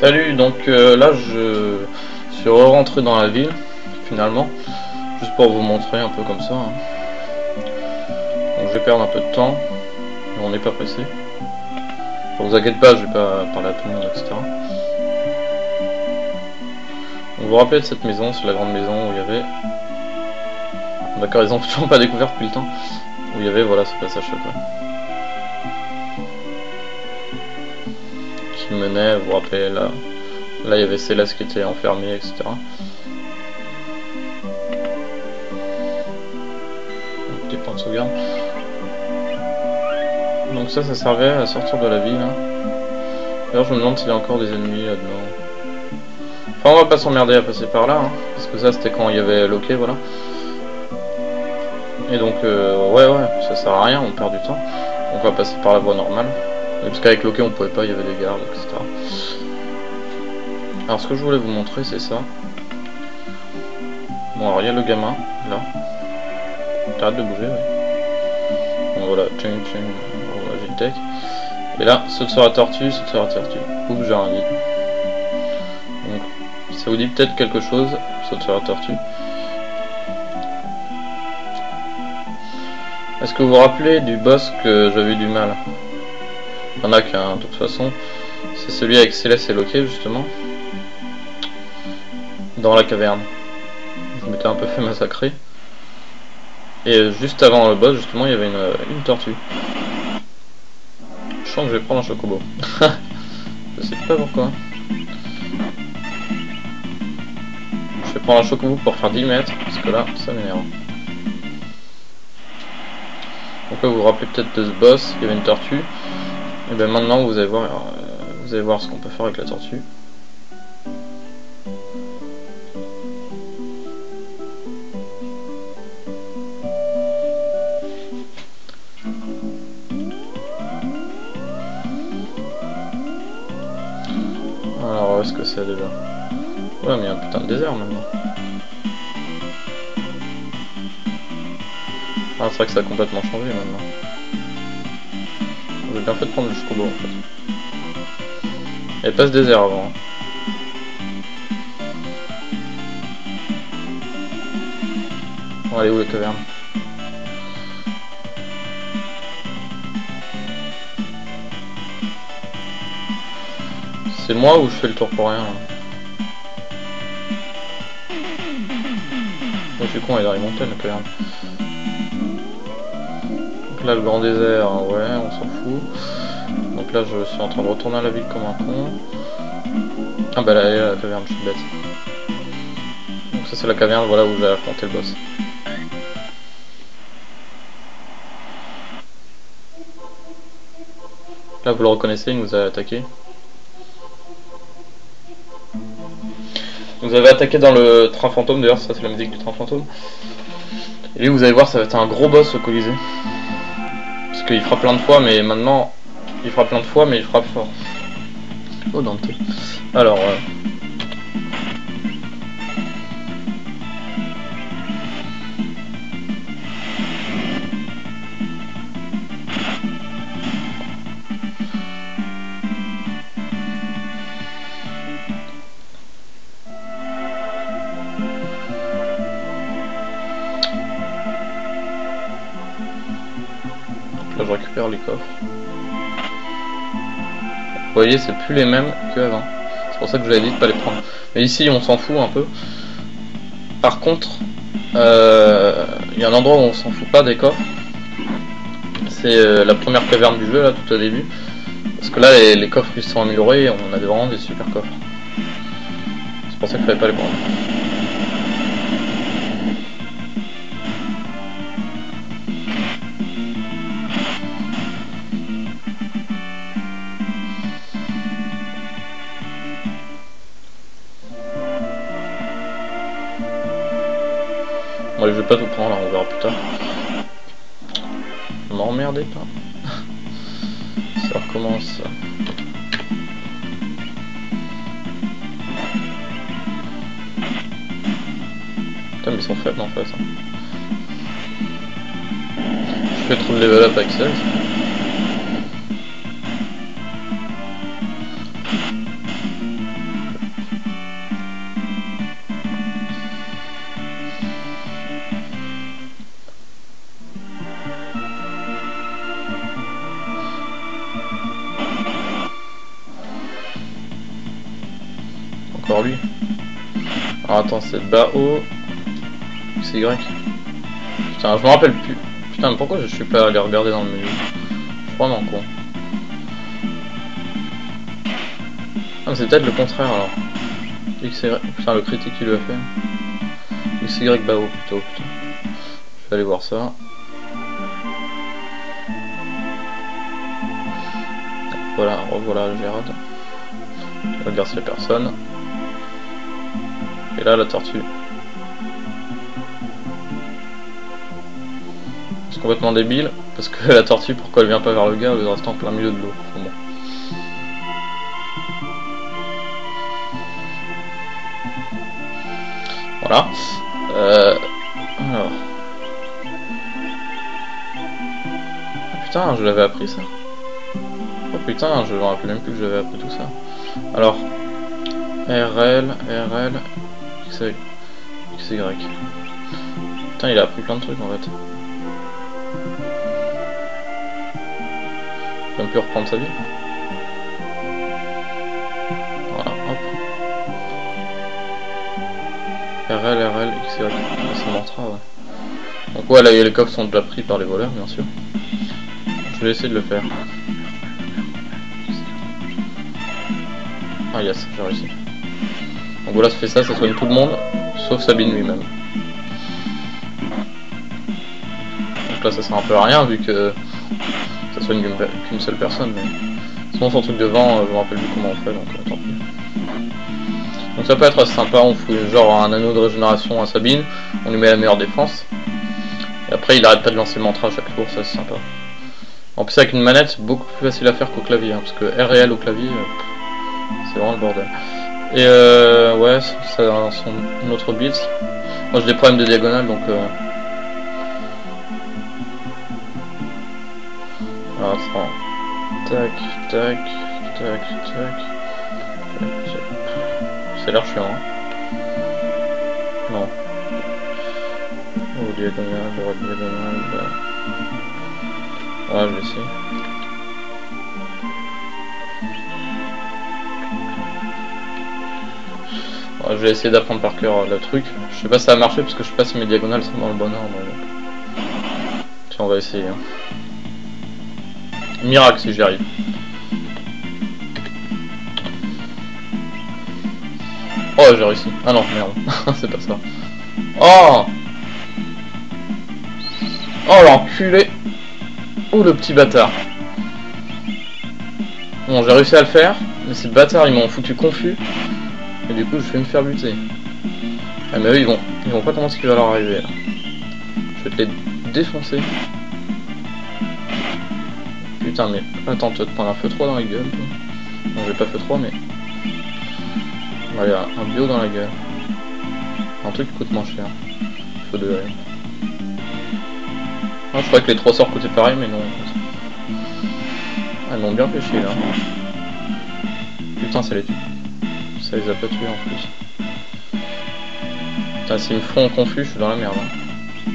Salut, donc euh, là je suis rentré dans la ville finalement, juste pour vous montrer un peu comme ça. hein. Donc je vais perdre un peu de temps, mais on n'est pas pressé. Ne vous inquiétez pas, je vais pas parler à tout le monde, etc. Vous vous rappelez de cette maison, c'est la grande maison où il y avait... D'accord, ils ont toujours pas découvert depuis le temps. Où il y avait, voilà, ce passage secret. Menait, vous vous rappelez, là... Là, il y avait Céleste qui était enfermée, etc. Donc, Des points de sauvegarde. Donc ça, ça servait à sortir de la ville. hein. D'ailleurs, je me demande s'il y a encore des ennemis là-dedans. Enfin, on va pas s'emmerder à passer par là, hein, parce que ça, c'était quand il y avait Loki, voilà. Et donc, euh, ouais, ouais, ça sert à rien, on perd du temps. Donc, on va passer par la voie normale. Parce qu'avec Loki, on pouvait pas, il y avait des gardes, etc. Alors, ce que je voulais vous montrer, c'est ça. Bon, alors, il y a le gamin, là. T'arrêtes de bouger. Bon, voilà, tching, tching, on va vite tech. Et là, saute sur la tortue, saute sur la tortue. Ouf, j'ai rien dit. Donc, ça vous dit peut-être quelque chose, saute sur la tortue. Est-ce que vous vous rappelez du boss que j'avais du mal? Y en a qu'un, de toute façon. C'est celui avec Céleste et Loki, justement. Dans la caverne. Je m'étais un peu fait massacrer. Et juste avant le boss, justement, il y avait une, une tortue. Je sens que je vais prendre un chocobo. je sais pas pourquoi. Je vais prendre un chocobo pour faire 10 mètres, parce que là, ça m'énerve. Donc là, vous vous rappelez peut-être de ce boss, il y avait une tortue. Et bien maintenant, vous allez voir, euh, vous allez voir ce qu'on peut faire avec la tortue. Alors, où est-ce que c'est déjà? Ouais, mais il y a un putain de désert maintenant. Ah, c'est vrai que ça a complètement changé maintenant. Bien fait de prendre le chocobo en fait. Il n'y avait pas ce désert avant. hein. Bon, allez où les cavernes? C'est moi ou je fais le tour pour rien je suis con, dans les montagnes la caverne. Là le grand désert, hein, ouais, on s'en fout. Donc là je suis en train de retourner à la ville comme un con. Ah bah là, la caverne, je suis bête. Donc ça c'est la caverne, voilà où j'ai affronté le boss. Là vous le reconnaissez, il nous a attaqué. Vous avez attaqué dans le train fantôme, d'ailleurs ça c'est la musique du train fantôme. Et lui vous allez voir ça va être un gros boss au Colisée. Parce qu'il fera plein de fois mais maintenant il fera plein de fois mais il frappe fort. Oh Dante. Alors euh, les coffres. Vous voyez c'est plus les mêmes qu'avant. C'est pour ça que je vous avais dit de pas les prendre. Mais ici on s'en fout un peu. Par contre, euh, il y a un endroit où on s'en fout pas des coffres. C'est euh, la première caverne du jeu là tout au début. Parce que là les, coffres ils sont améliorés on a vraiment des super coffres. C'est pour ça qu'il fallait pas les prendre. Je vais pas tout prendre là, on verra plus tard. M'emmerdez pas. Ça recommence. Putain mais ils sont faibles en face. hein. Je fais trop de level avec ça. C'est Bao. C'est Y. Putain, je me rappelle plus. Putain, pourquoi je suis pas allé regarder dans le menu vraiment con. Ah, mais c'est peut-être le contraire alors. XY. Putain, le critique qui lui a fait. XY Bao plutôt, putain. Je vais aller voir ça. Voilà, revoilà Gérard. Regarde s'il la tortue. C'est complètement débile, parce que la tortue, pourquoi elle vient pas vers le gars, elle reste en plein milieu de l'eau. Bon. Voilà. Euh... Alors. Ah putain, je l'avais appris ça. Oh putain, je me rappelle même plus que j'avais appris tout ça. Alors, RL, RL, XY. Putain, il a appris plein de trucs en fait. Va plus reprendre sa vie. Voilà, hop. RL, RL, XY. Ça montrera, ouais. Donc ouais, là, les coffres sont déjà pris par les voleurs, bien sûr. Je vais essayer de le faire. Ah yes, j'ai réussi. Donc voilà, ça fait ça, ça soigne tout le monde, sauf Sabine lui-même. Donc là, ça sert un peu à rien vu que ça soigne qu'une seule personne. Mais sinon, son truc de vent, euh, je me rappelle plus comment on fait, donc euh, tant pis. Donc ça peut être assez sympa, on fout genre un anneau de régénération à Sabine, on lui met la meilleure défense. Et après, il arrête pas de lancer mantra à chaque tour, ça c'est sympa. En plus, avec une manette, c'est beaucoup plus facile à faire qu'au clavier, hein, parce que R et L au clavier. Euh, c'est vraiment le bordel. Et euh, ouais, ça son autre build. Moi j'ai des problèmes de diagonale donc. Euh... Alors, Tac, tac, tac, tac. C'est l'air chiant. Hein. Non. Oh, diagonale, droite diagonale. Bah. Ah, je vais essayer. Je vais essayer d'apprendre par cœur euh, le truc. Je sais pas si ça a marché parce que je sais pas si mes diagonales sont dans le bon ordre. Tiens, on va essayer. Hein. Miracle si j'y arrive. Oh, j'ai réussi. Ah non, merde. C'est pas ça. Oh Oh l'enculé Oh le petit bâtard Bon, j'ai réussi à le faire, mais ces bâtards ils m'ont foutu confus. Et du coup, je vais me faire buter. Ah, mais eux, ils vont, ils vont pas comment ce qui va leur arriver là. Je vais te les défoncer. Putain, mais attends, tu vas prendre un feu 3 dans la gueule. Non, j'ai pas feu 3, mais. Voilà, un bio dans la gueule. Un truc qui coûte moins cher. Feu de Ah, je croyais que les trois sorts coûtaient pareil, mais non. Ils m'ont bien pêché là. Putain, ça les ça les a pas tués en plus. Putain, s'ils me font confus, je suis dans la merde. Hein.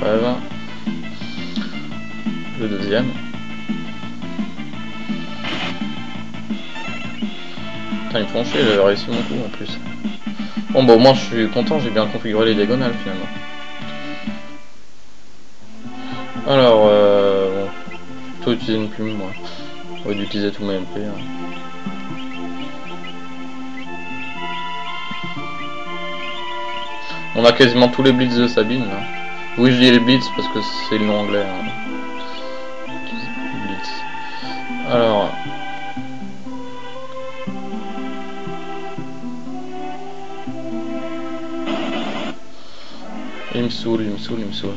Crève. Le deuxième. Putain, ils me font chier, j'avais réussi mon coup en plus. Bon, bah au moins je suis content, j'ai bien configuré les diagonales finalement. Alors, euh, bon, plutôt utiliser une plume, moi. Au d'utiliser tout MP. Hein. On a quasiment tous les blitz de Sabine là. Oui je dis les blitz parce que c'est le nom anglais. Hein. Blitz. Alors. Il me saoule, il me saoule, il me saoule.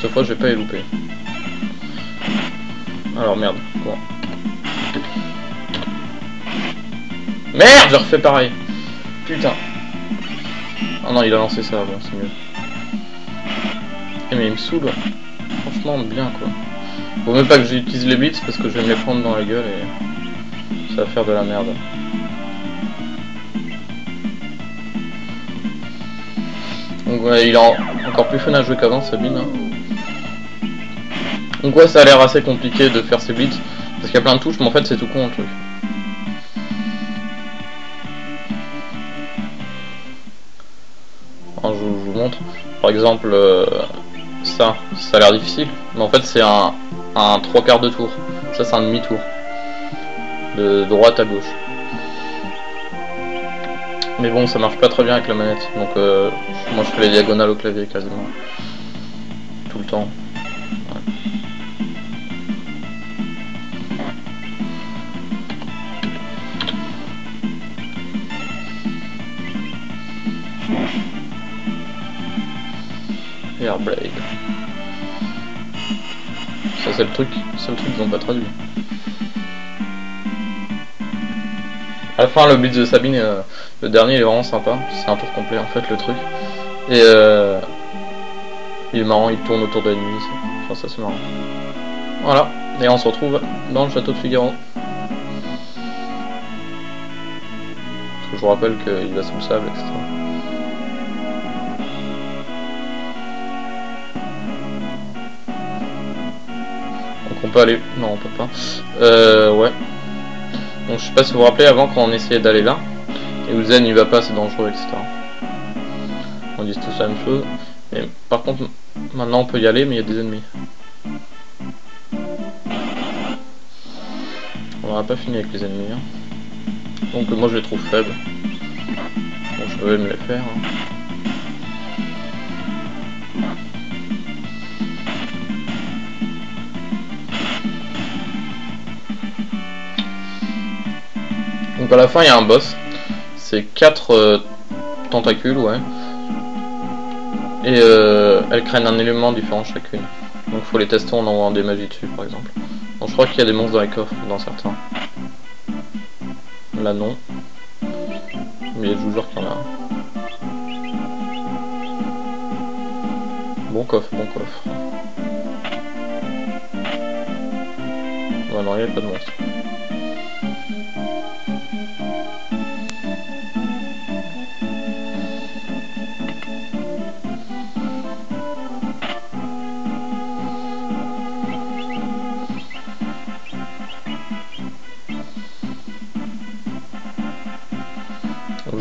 Cette fois je vais pas les louper. Alors merde, bon. Merde, je refais pareil. Putain. Oh non, il a lancé ça, bon, c'est mieux. Eh mais il me saoule. Franchement, bien quoi. Vaut même pas que j'utilise les blitz parce que je vais me les prendre dans la gueule et ça va faire de la merde. Donc ouais, il est encore plus fun à jouer qu'avant, Sabine. Hein. Donc ouais, ça a l'air assez compliqué de faire ces blitz, parce qu'il y a plein de touches, mais en fait c'est tout con le truc. Je, vous montre. Par exemple, euh, ça, ça a l'air difficile, mais en fait c'est un, un 3 quarts de tour. Ça c'est un demi-tour. De droite à gauche. Mais bon, ça marche pas très bien avec la manette, donc euh, moi je fais les diagonales au clavier quasiment. Tout le temps. Airblade. Ça c'est le truc, c'est le truc qu'ils ont pas traduit. À la fin, le blitz de Sabine, euh, le dernier, il est vraiment sympa. C'est un tour complet en fait le truc. Et euh, il est marrant, il tourne autour de l'ennemi. Enfin, ça c'est marrant. Voilà. Et on se retrouve dans le château de Figaro. je vous rappelle qu'il va sous le sable, etc. aller... Non, on peut pas. Euh, ouais. Donc je sais pas si vous vous rappelez, avant quand on essayait d'aller là, et où Zen il va pas, c'est dangereux, etc. On dit tous la même chose. Mais par contre, maintenant on peut y aller, mais il y a des ennemis. On n'aura pas fini avec les ennemis. Hein. Donc moi je les trouve faibles. Je vais me les faire. Hein. À la fin il y a un boss. C'est 4 euh, tentacules, ouais. Et euh, elles craignent un élément différent chacune. Donc faut les tester en envoyant des magies dessus par exemple. Donc je crois qu'il y a des monstres dans les coffres, dans certains. Là non. Mais je vous jure qu'il y en a un. Bon coffre, bon coffre. Ouais non, il n'y a pas de monstre.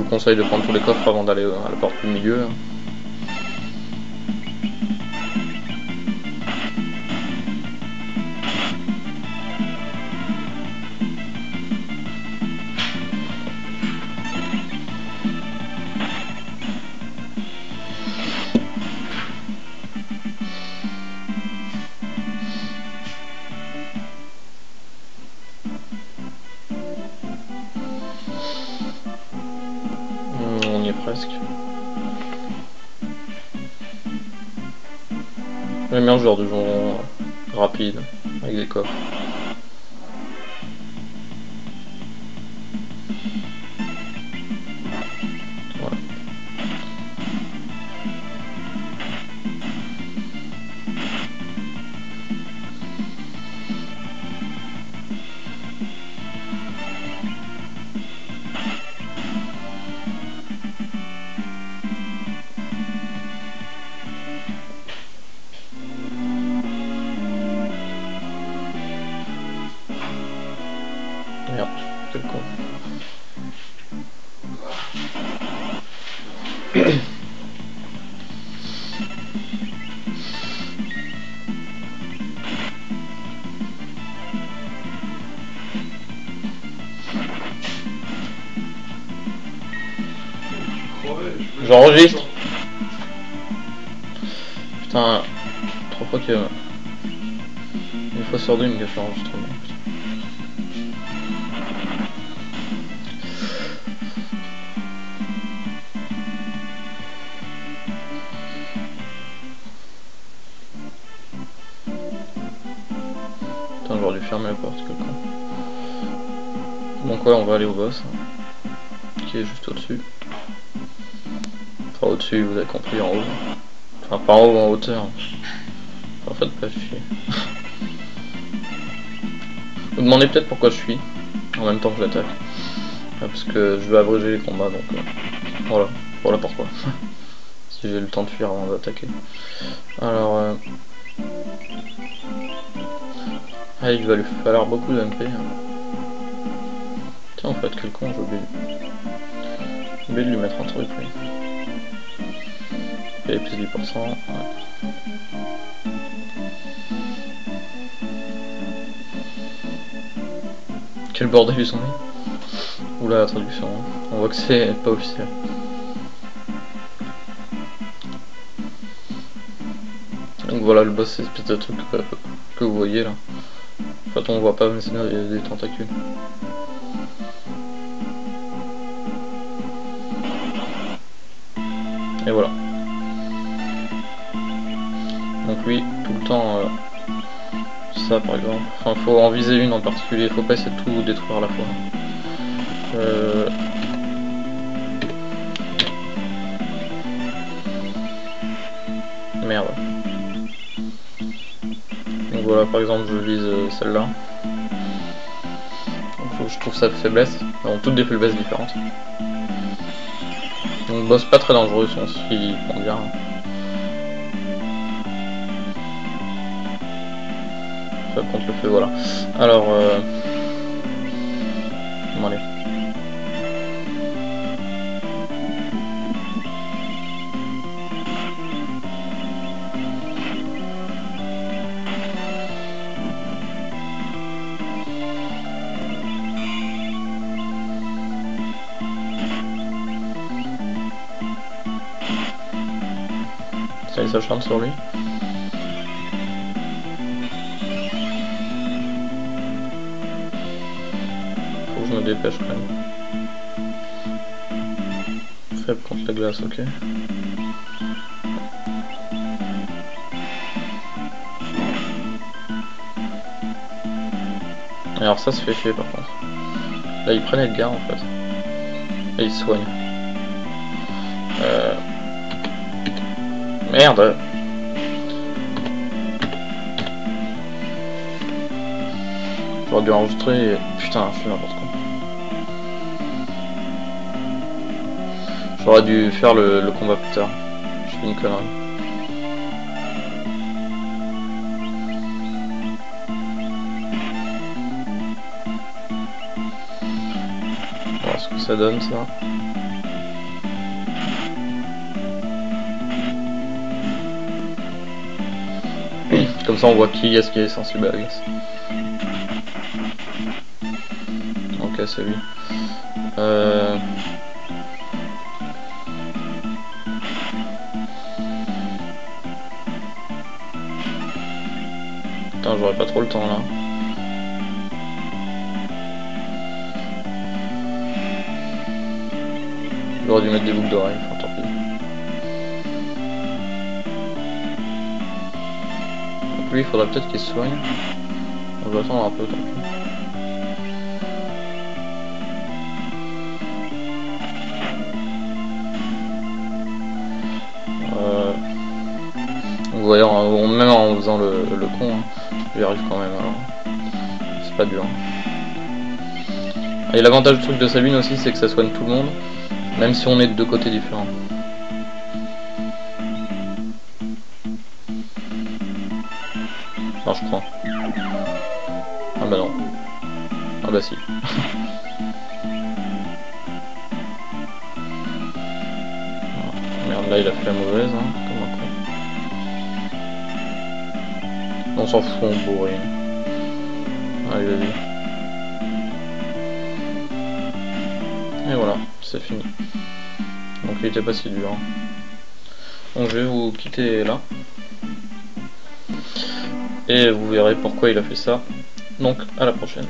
Conseille de prendre tous les coffres avant d'aller à la porte du milieu. J'aime bien ce genre de jeu rapide, avec des coffres. J'enregistre. Putain, trois fois que... Une fois sur deux, il me gâche Putain, j'aurais dû fermer la porte, quel con. Donc ouais, on va aller au boss, qui est juste au-dessus au-dessus, vous avez compris, en haut. Enfin, pas en haut, en hauteur. En fait, pas chier. vous demandez peut-être pourquoi je suis, en même temps que j'attaque. Ah, parce que je veux abréger les combats, donc euh, voilà. Voilà pourquoi. si j'ai le temps de fuir avant d'attaquer. Alors... Euh... Ah, il va lui falloir beaucoup de MP. Hein. Tiens, en fait, quel con, j'ai oublié. De lui mettre un truc, oui. Ok, plus 10%. Ouais. Quel bordel ils sont mis Oula la traduction, hein. on voit que c'est pas officiel. Voilà le boss c'est espèce de truc que vous voyez là. En fait on voit pas mais c'est des tentacules. Et voilà. Donc oui, tout le temps, euh, ça par exemple. Enfin, faut en viser une en particulier, faut pas essayer de tout détruire à la fois. Euh... Merde. Donc voilà, par exemple, je vise euh, celle-là. Je trouve ça de faiblesse. ont toutes des faiblesses différentes. Donc boss pas très dangereux si on bien. Ça compte le feu, voilà. Alors, euh... Bon, allez. Sur lui. Faut que je me dépêche quand même. Faible contre la glace, ok? Alors ça se fait chier par contre. Là ils prennent Edgar en fait. Et ils soignent. Merde J'aurais dû enregistrer... Putain, je fais n'importe quoi. J'aurais dû faire le, combat plus tard. Je fais une connerie. On voir ce que ça donne ça. Comme ça on voit qui est-ce qui est sensible à la. Ok c'est lui. Euh... Putain j'aurais pas trop le temps là. J'aurais dû mettre des boucles d'oreilles, lui, il faudra peut-être qu'il se soigne. On va attendre un peu, tant pis. Euh... Vous voyez, même en faisant le, le con, hein, j'y arrive quand même. C'est pas dur. Et l'avantage du truc de Sabine aussi, c'est que ça soigne tout le monde, même si on est de deux côtés différents. Non, je crois. Ah bah non. Ah bah si. Merde, là il a fait la mauvaise, hein. On s'en fout, on bourré. Allez, vas-y. Et voilà, c'est fini. Donc il était pas si dur. Hein. Donc je vais vous quitter là et vous verrez pourquoi il a fait ça. Donc à la prochaine.